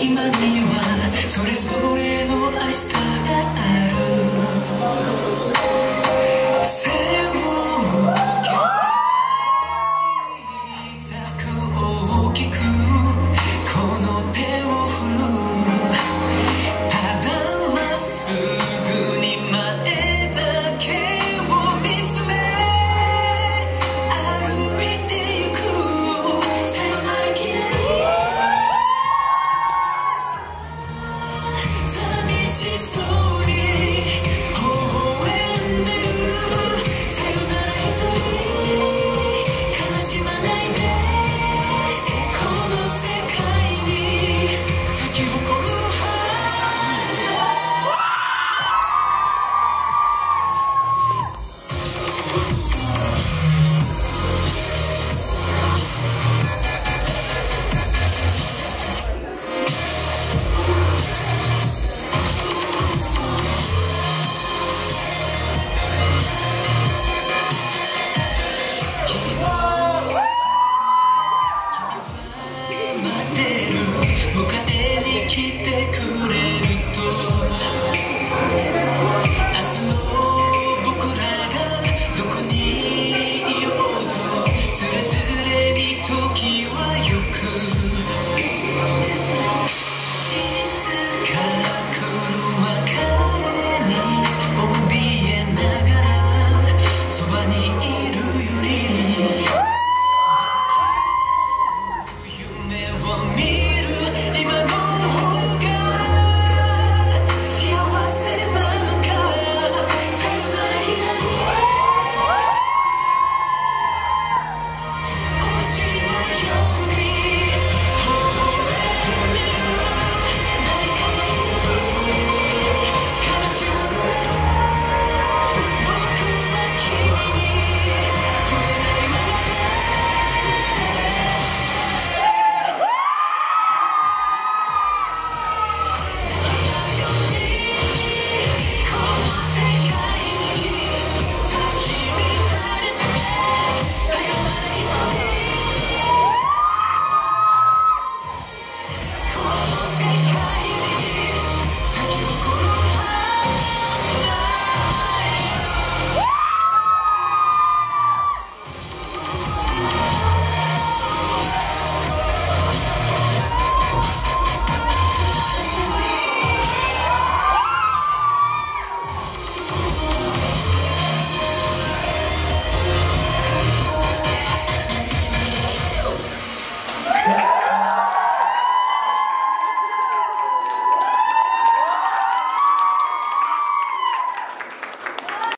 imani